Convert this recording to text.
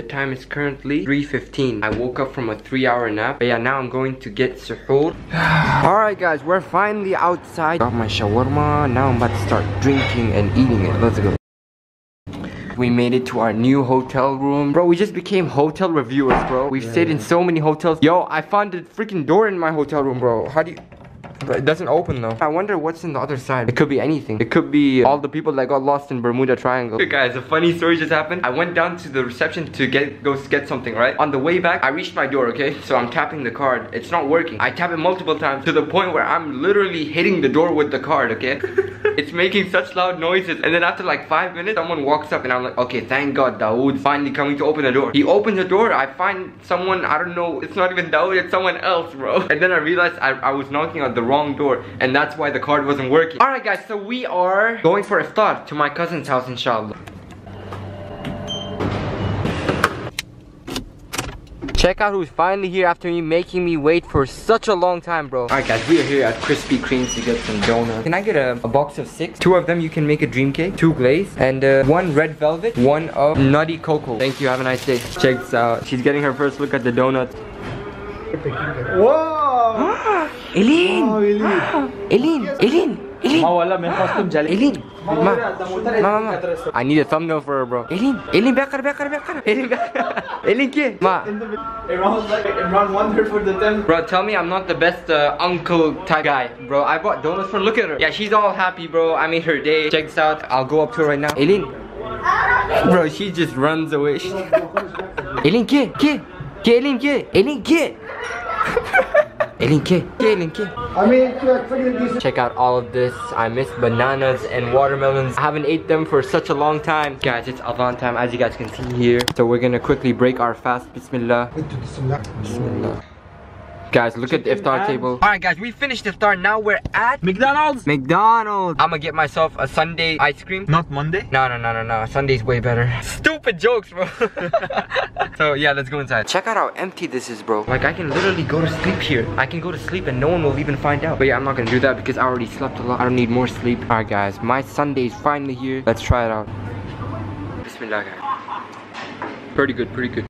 The time is currently 3.15. I woke up from a three hour nap. But yeah, now I'm going to get suhoor. Alright guys, we're finally outside. Got my shawarma. Now I'm about to start drinking and eating it. Let's go. We made it to our new hotel room. Bro, we just became hotel reviewers, bro. We've Yeah, stayed in so many hotels. Yo, I found a freaking door in my hotel room, bro. How do you... But it doesn't open though. I wonder what's in the other side. It could be anything. It could be all the people that got lost in Bermuda Triangle. Hey guys, a funny story just happened. I went down to the reception to get go get something, right? On the way back, I reached my door, okay? So I'm tapping the card. It's not working. I tap it multiple times to the point where I'm literally hitting the door with the card, okay? it's making such loud noises. And then after like five minutes, someone walks up and I'm like, okay, thank God, Dawood finally coming to open the door. He opens the door, I find someone, I don't know, it's not even Dawood, it's someone else, bro. And then I realized I, I was knocking on the wrong door and that's why the card wasn't working. Alright guys, so we are going for iftar to my cousin's house, inshallah. Check out who's finally here after me making me wait for such a long time, bro. Alright guys, we are here at Krispy Kreme's to get some donuts. Can I get a, a box of six? Two of them you can make a dream cake, two glaze, and uh, one red velvet, one of nutty cocoa. Thank you, have a nice day. Check this out. She's getting her first look at the donuts. Wow! Eileen! Oh, really? Eileen! Eileen! Eileen! Mawala may costume jelly. Eileen! Ma, ma, ma, ma. I need a thumbnail for her, bro. Eileen! Eileen, bekar, bekar, bekar. Eileen, bekar. Eileen, ke? Ma. Imran like, Imran wondered for the 10. Bro, tell me I'm not the best uh, uncle type guy. Bro, I bought donuts for her. Look at her. Yeah, she's all happy, bro. I made her day. Check this out. I'll go up to her right now. Eileen. Bro, she just runs away. She- Eileen, ke? Ke? Ke, Eileen, ke? Eileen, ke? Eileen, ke? Ke, Eileen, ke? I mean, like, freaking decent. Check out all of this. I miss bananas and watermelons. I haven't ate them for such a long time. Guys, it's Adhan time as you guys can see here. So we're gonna quickly break our fast. Bismillah. Bismillah. Guys, look at the iftar and- table. Alright guys, we finished iftar. Now we're at McDonald's? McDonald's. I'm gonna get myself a Sunday ice cream. Not Monday? No, no, no, no, no. Sunday's way better. Stupid jokes, bro. so yeah, let's go inside. Check out how empty this is, bro. Like I can literally go to sleep here. I can go to sleep and no one will even find out. But yeah, I'm not gonna do that because I already slept a lot. I don't need more sleep. Alright guys, my Sunday's finally here. Let's try it out. Bismillah guys. Pretty good, pretty good.